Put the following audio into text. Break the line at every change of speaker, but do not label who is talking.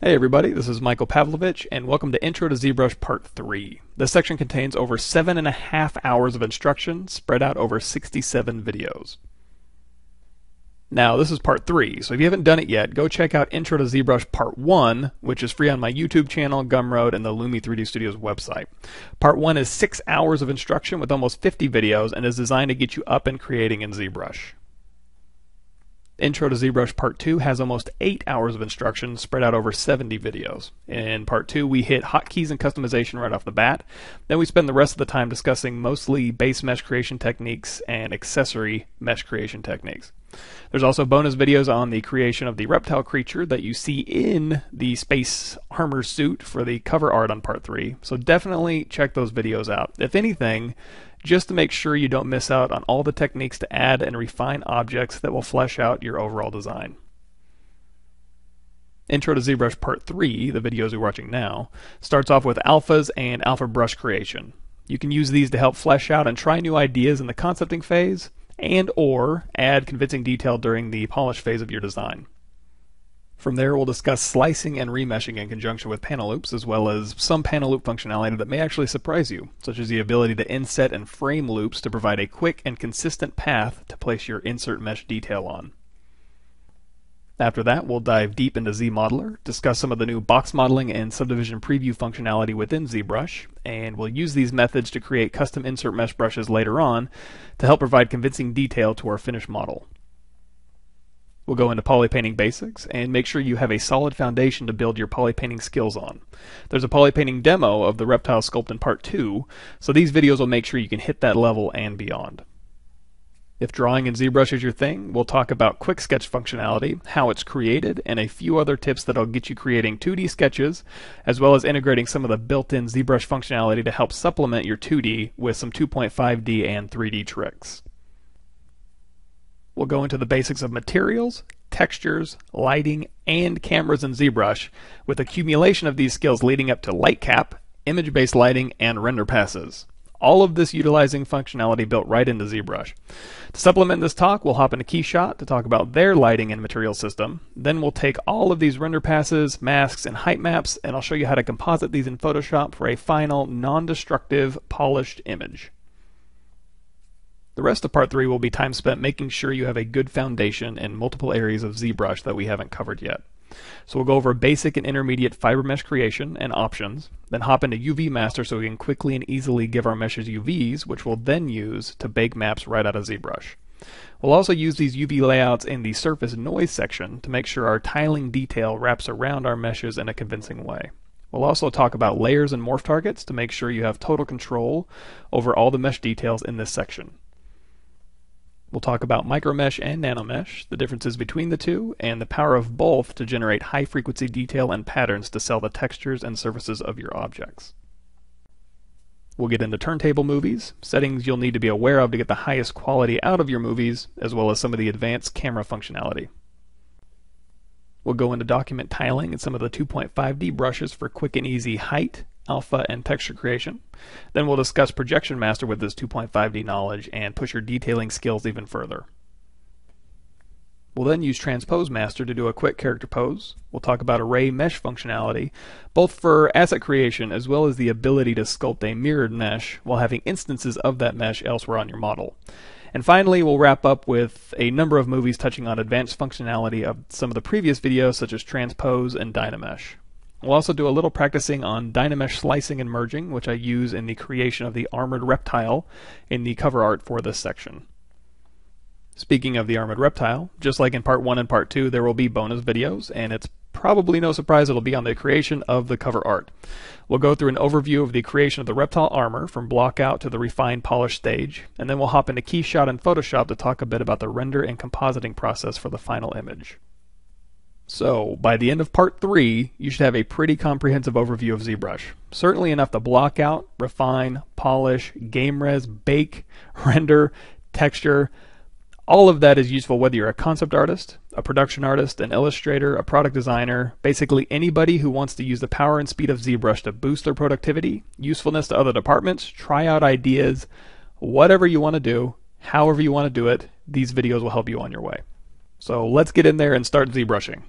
Hey everybody, this is Michael Pavlovich, and welcome to Intro to ZBrush Part 3. This section contains over seven and a half hours of instruction spread out over 67 videos. Now, this is Part 3, so if you haven't done it yet, go check out Intro to ZBrush Part 1, which is free on my YouTube channel, Gumroad, and the Lumi 3D Studios website. Part 1 is six hours of instruction with almost 50 videos and is designed to get you up and creating in ZBrush. Intro to ZBrush Part 2 has almost 8 hours of instruction spread out over 70 videos. In Part 2, we hit hotkeys and customization right off the bat. Then we spend the rest of the time discussing mostly base mesh creation techniques and accessory mesh creation techniques. There's also bonus videos on the creation of the reptile creature that you see in the space armor suit for the cover art on Part 3. So definitely check those videos out. If anything, just to make sure you don't miss out on all the techniques to add and refine objects that will flesh out your overall design. Intro to ZBrush Part 3, the videos you're watching now, starts off with alphas and alpha brush creation. You can use these to help flesh out and try new ideas in the concepting phase, and or add convincing detail during the polish phase of your design. From there, we'll discuss slicing and remeshing in conjunction with panel loops, as well as some panel loop functionality that may actually surprise you, such as the ability to inset and frame loops to provide a quick and consistent path to place your insert mesh detail on. After that, we'll dive deep into ZModeler, discuss some of the new box modeling and subdivision preview functionality within ZBrush, and we'll use these methods to create custom insert mesh brushes later on to help provide convincing detail to our finished model. We'll go into polypainting basics and make sure you have a solid foundation to build your polypainting skills on. There's a polypainting demo of the reptile sculpt in part 2, so these videos will make sure you can hit that level and beyond. If drawing in ZBrush is your thing, we'll talk about quick sketch functionality, how it's created, and a few other tips that'll get you creating 2D sketches, as well as integrating some of the built-in ZBrush functionality to help supplement your 2D with some 2.5D and 3D tricks. We'll go into the basics of materials, textures, lighting, and cameras in ZBrush, with accumulation of these skills leading up to light cap, image-based lighting, and render passes. All of this utilizing functionality built right into ZBrush. To supplement this talk, we'll hop into KeyShot to talk about their lighting and material system. Then we'll take all of these render passes, masks, and height maps, and I'll show you how to composite these in Photoshop for a final, non-destructive, polished image. The rest of part 3 will be time spent making sure you have a good foundation in multiple areas of ZBrush that we haven't covered yet. So we'll go over basic and intermediate fiber mesh creation and options, then hop into UV Master so we can quickly and easily give our meshes UVs, which we'll then use to bake maps right out of ZBrush. We'll also use these UV layouts in the surface noise section to make sure our tiling detail wraps around our meshes in a convincing way. We'll also talk about layers and morph targets to make sure you have total control over all the mesh details in this section. We'll talk about micromesh and nanomesh, the differences between the two, and the power of both to generate high frequency detail and patterns to sell the textures and surfaces of your objects. We'll get into turntable movies, settings you'll need to be aware of to get the highest quality out of your movies, as well as some of the advanced camera functionality. We'll go into document tiling and some of the 2.5D brushes for quick and easy height, alpha, and texture creation. Then we'll discuss Projection Master with this 2.5D knowledge and push your detailing skills even further. We'll then use Transpose Master to do a quick character pose. We'll talk about array mesh functionality, both for asset creation as well as the ability to sculpt a mirrored mesh while having instances of that mesh elsewhere on your model. And finally, we'll wrap up with a number of movies touching on advanced functionality of some of the previous videos, such as Transpose and Dynamesh. We'll also do a little practicing on Dynamesh slicing and merging, which I use in the creation of the armored reptile in the cover art for this section. Speaking of the armored reptile, just like in part 1 and part 2, there will be bonus videos, and it's probably no surprise it'll be on the creation of the cover art. We'll go through an overview of the creation of the reptile armor from block out to the refined polish stage, and then we'll hop into KeyShot and Photoshop to talk a bit about the render and compositing process for the final image. So, by the end of part 3, you should have a pretty comprehensive overview of ZBrush. Certainly enough to block out, refine, polish, game res, bake, render, texture. All of that is useful whether you're a concept artist, a production artist, an illustrator, a product designer, basically anybody who wants to use the power and speed of ZBrush to boost their productivity, usefulness to other departments, try out ideas, whatever you want to do, however you want to do it, these videos will help you on your way. So let's get in there and start ZBrushing.